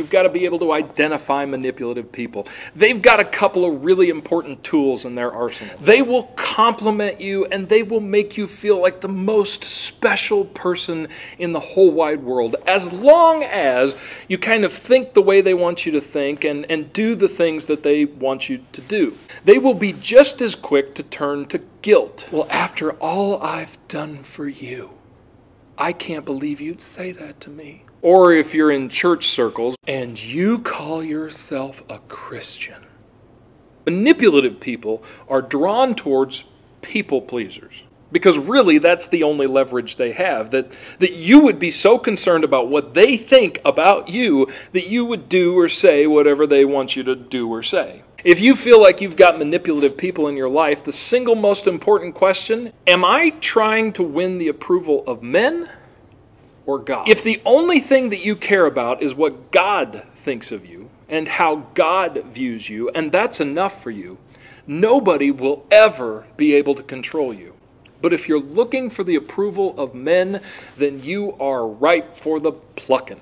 You've got to be able to identify manipulative people. They've got a couple of really important tools in their arsenal. They will compliment you and they will make you feel like the most special person in the whole wide world as long as you kind of think the way they want you to think and, and do the things that they want you to do. They will be just as quick to turn to guilt. Well, after all I've done for you, I can't believe you'd say that to me. Or if you're in church circles and you call yourself a Christian. Manipulative people are drawn towards people pleasers. Because really, that's the only leverage they have. That, that you would be so concerned about what they think about you that you would do or say whatever they want you to do or say. If you feel like you've got manipulative people in your life, the single most important question am I trying to win the approval of men or God. If the only thing that you care about is what God thinks of you and how God views you, and that's enough for you, nobody will ever be able to control you. But if you're looking for the approval of men, then you are ripe for the plucking.